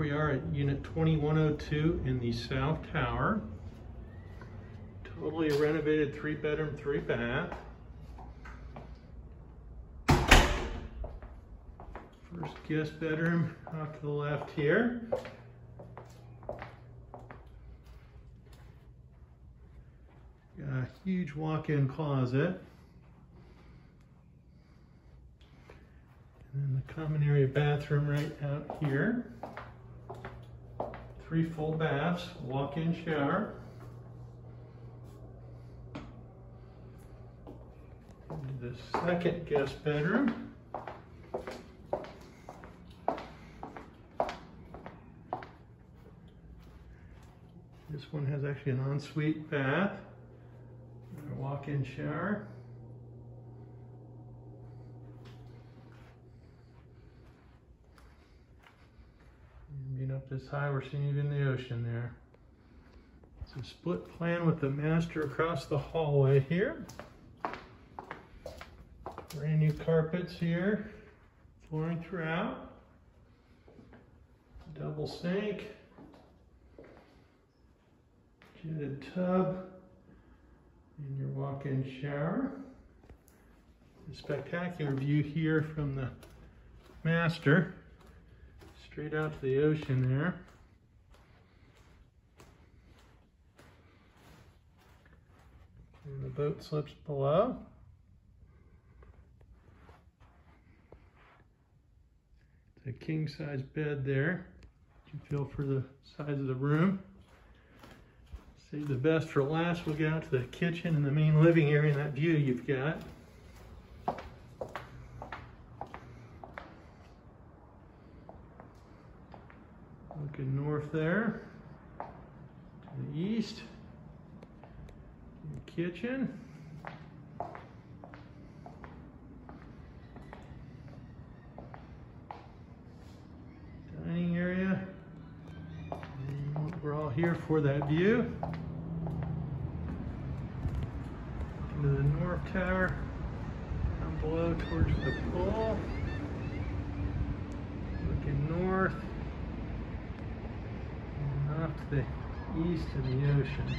we are at unit 2102 in the south tower. Totally renovated three bedroom, three bath. First guest bedroom off to the left here. Got a huge walk-in closet. And then the common area bathroom right out here. Three full baths, walk-in shower. The second guest bedroom. This one has actually an ensuite bath, walk-in shower. And Being up this high, we're seeing even the ocean there. A split plan with the master across the hallway here. Brand new carpets here, flooring throughout. Double sink. Jetted tub and your walk-in shower. A spectacular view here from the master. Straight out to the ocean there. And the boat slips below. It's a king size bed there. You can feel for the size of the room. Save the best for last. We'll get out to the kitchen and the main living area and that view you've got. Looking north there, to the east, your kitchen. Dining area. And We're all here for that view. Into the north tower, down below towards the pool. Looking north. And off to the east of the ocean.